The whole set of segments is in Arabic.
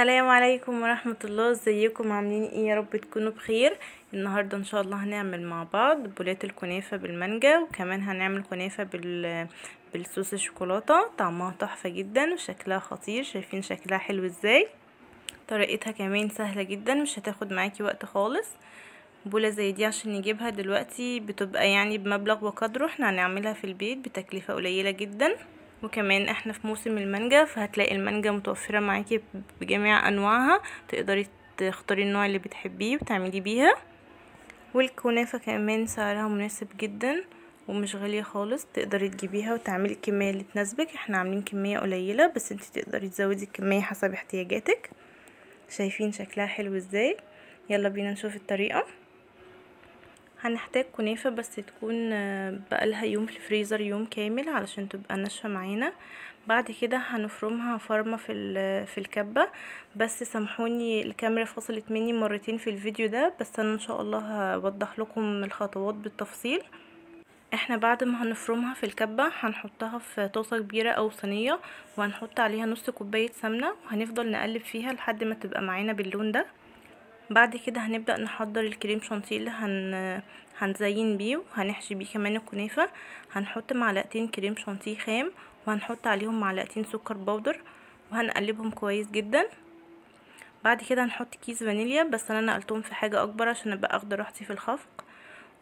السلام عليكم ورحمة الله. ازيكم؟ عاملين إيه؟ يا رب تكونوا بخير. النهاردة ان شاء الله هنعمل مع بعض بولات الكنافة بالمانجا وكمان هنعمل كنافة بال بالصوص الشوكولاتة. طعمها تحفة جدا وشكلها خطير. شايفين شكلها حلو إزاي؟ طريقتها كمان سهلة جدا مش هتاخد معاكي وقت خالص. بولة زي دي عشان نجيبها دلوقتي بتبقى يعني بمبلغ وقدره إحنا هنعملها في البيت بتكلفة قليلة جدا. وكمان إحنا في موسم المانجا فهتلاقي المانجا متوفرة معاكي بجميع انواعها. تقدري تختاري النوع اللي بتحبيه وتعملي بيها. والكنافة كمان سعرها مناسب جدا ومش غالية خالص. تقدري تجيبيها وتعملي الكمية اللي تناسبك. إحنا عاملين كمية قليلة بس انت تقدري تزودي الكمية حسب احتياجاتك. شايفين شكلها حلو إزاي؟ يلا بينا نشوف الطريقة. هنحتاج كنافة بس تكون بقالها يوم في الفريزر يوم كامل علشان تبقى ناشفة معانا. بعد كده هنفرمها فرمة في في الكبة. بس سامحوني الكاميرا فصلت مني مرتين في الفيديو ده بس أنا إن شاء الله هوضح لكم الخطوات بالتفصيل. إحنا بعد ما هنفرمها في الكبة هنحطها في طاسة كبيرة أو صينية وهنحط عليها نص كوباية سمنة وهنفضل نقلب فيها لحد ما تبقى معانا باللون ده. بعد كده هنبدأ نحضر الكريم شانتيه اللي هن... هنزين بيه وهنحشي بيه كمان الكنافة. هنحط معلقتين كريم شانتيه خام وهنحط عليهم معلقتين سكر بودر وهنقلبهم كويس جدا. بعد كده هنحط كيس فانيليا بس أنا نقلتهم في حاجة أكبر عشان أبقى اخد راحتي في الخفق.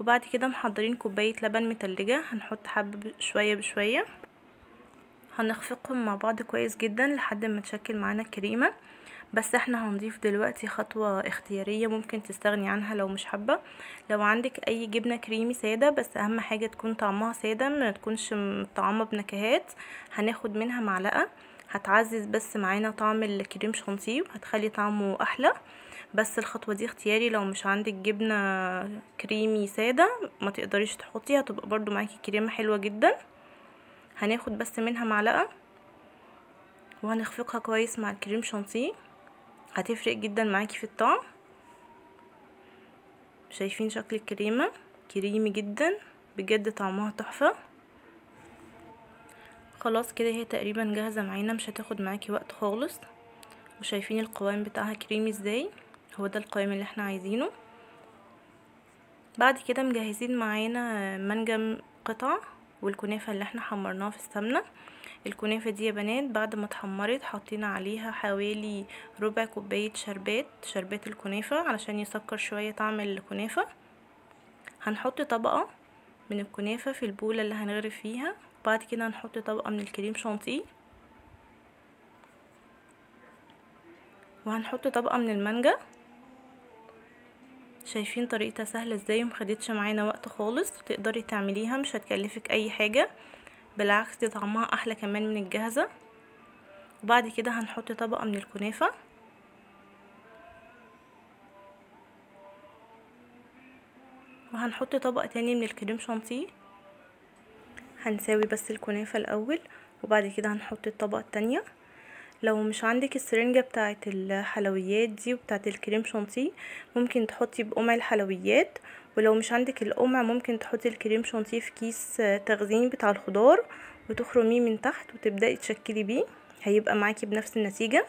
وبعد كده محضرين كوباية لبن متلجة هنحط حبة شوية بشوية. هنخفقهم مع بعض كويس جدا لحد ما تشكل معانا الكريمة بس إحنا هنضيف دلوقتي خطوة اختيارية ممكن تستغني عنها لو مش حابة. لو عندك أي جبنة كريمي سادة بس أهم حاجة تكون طعمها سادة ما تكونش مطعمة بنكهات هناخد منها معلقة. هتعزز بس معانا طعم الكريم شانتيه وهتخلي طعمه أحلى. بس الخطوة دي اختياري لو مش عندك جبنة كريمي سادة ما تقدريش تحطيها هتبقى برضو معاكي كريمة حلوة جدا. هناخد بس منها معلقة وهنخفقها كويس مع الكريم شانتيه. هتفرق جدا معاكي في الطعم. شايفين شكل الكريمة؟ كريمي جدا. بجد طعمها تحفة. خلاص كده هي تقريبا جاهزة معانا مش هتاخد معاكي وقت خالص. وشايفين القوام بتاعها كريمي إزاي؟ هو ده القوام اللي إحنا عايزينه. بعد كده مجهزين معانا مانجا قطع والكنافة اللي إحنا حمرناها في السمنة. الكنافة دي يا بنات بعد ما اتحمرت حطينا عليها حوالي ربع كوباية شربات شربات الكنافة علشان يسكر شوية طعم الكنافة. هنحط طبقة من الكنافة في البولة اللي هنغرف فيها بعد كده هنحط طبقة من الكريم شانتيه. وهنحط طبقة من المانجا. شايفين طريقتها سهلة إزاي؟ ومخدتش معانا وقت خالص تقدري تعمليها مش هتكلفك أي حاجة. بالعكس دي طعمها أحلى كمان من الجاهزة. وبعد كده هنحط طبقة من الكنافة. وهنحط طبقة تاني من الكريم شانتيه. هنساوي بس الكنافة الأول وبعد كده هنحط الطبقة التانية. لو مش عندك السرنجة بتاعة الحلويات دي وبتاعة الكريم شانتيه ممكن تحطي بقمع الحلويات ولو مش عندك القمع ممكن تحطي الكريم شانتيه في كيس تخزين بتاع الخضار وتخرميه من تحت وتبدأي تشكلي بيه. هيبقى معاكي بنفس النتيجة.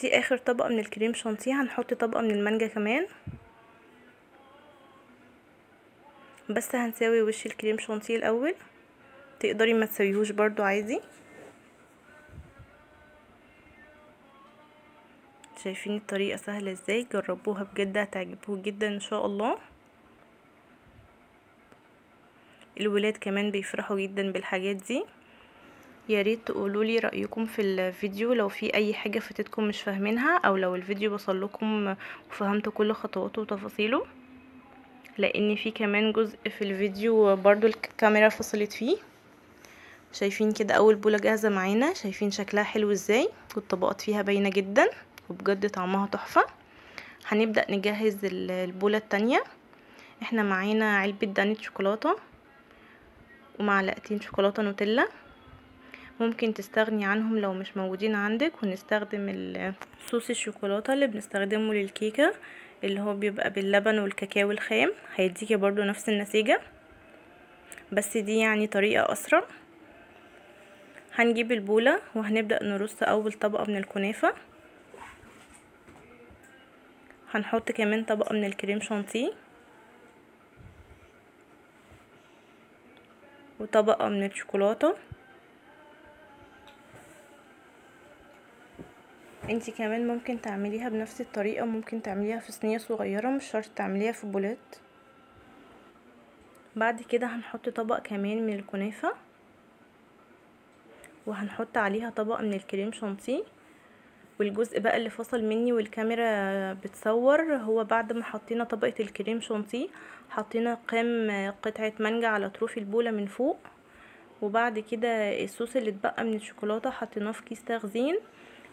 دي آخر طبقة من الكريم شانتيه. هنحط طبقة من المانجا كمان. بس هنساوي وش الكريم شانتيه الأول. تقدري ما تسويهوش برضو عادي. شايفين الطريقة سهلة إزاي جربوها بجد هتعجبكم جدا إن شاء الله. الولاد كمان بيفرحوا جدا بالحاجات دي. يا ريت تقولوا لي رأيكم في الفيديو لو في أي حاجة فاتتكم مش فاهمينها أو لو الفيديو وصل لكم وفهمتوا كل خطواته وتفاصيله. لأن في كمان جزء في الفيديو برضو الكاميرا فصلت فيه. شايفين كده أول بوله جاهزة معانا شايفين شكلها حلو إزاي والطبقات فيها باينة جدا. وبجد طعمها تحفة. هنبدأ نجهز البولة التانية. إحنا معانا علبة دانة شوكولاتة ومعلقتين شوكولاتة نوتيلا. ممكن تستغني عنهم لو مش موجودين عندك ونستخدم صوص الشوكولاتة اللي بنستخدمه للكيكة اللي هو بيبقى باللبن والكاكاو الخام. هيديكي برضو نفس النتيجه بس دي يعني طريقة أسرع. هنجيب البولة وهنبدأ نرص أول طبقة من الكنافة. هنحط كمان طبقة من الكريم شانتيه وطبقة من الشوكولاتة. انتي كمان ممكن تعمليها بنفس الطريقة ممكن تعمليها في صينية صغيرة مش شرط تعمليها في بولات. بعد كده هنحط طبق كمان من الكنافة وهنحط عليها طبقة من الكريم شانتيه. والجزء بقى اللي فصل مني والكاميرا بتصور هو بعد ما حطينا طبقة الكريم شانتيه حطينا كام قطعة مانجا على طروف البولة من فوق. وبعد كده الصوص اللي اتبقى من الشوكولاتة حطيناه في كيس تخزين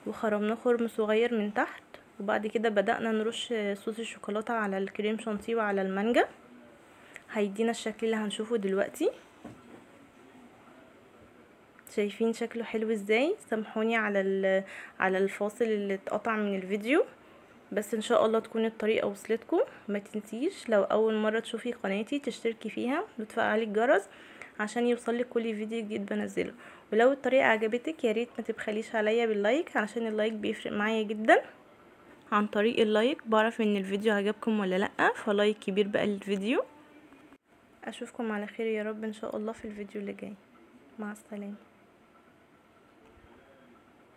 وخرمناه خرم صغير من تحت. وبعد كده بدأنا نرش صوص الشوكولاتة على الكريم شانتيه وعلى المانجا. هيدينا الشكل اللي هنشوفه دلوقتي. شايفين شكله حلو إزاي سامحوني على على الفاصل اللي اتقطع من الفيديو. بس إن شاء الله تكون الطريقة وصلتكم. ما تنسيش لو أول مرة تشوفي قناتي تشتركي فيها وتفعلي الجرس عشان يوصلك كل فيديو جديد بنزله. ولو الطريقة عجبتك يا ريت ما تبخليش عليا بال like علشان ال like بيفرق معايا جدا. عن طريق ال like بعرف إن الفيديو عجبكم ولا لأ ف like كبير بقى للفيديو. أشوفكم على خير يا رب إن شاء الله في الفيديو اللي جاي. مع السلامة.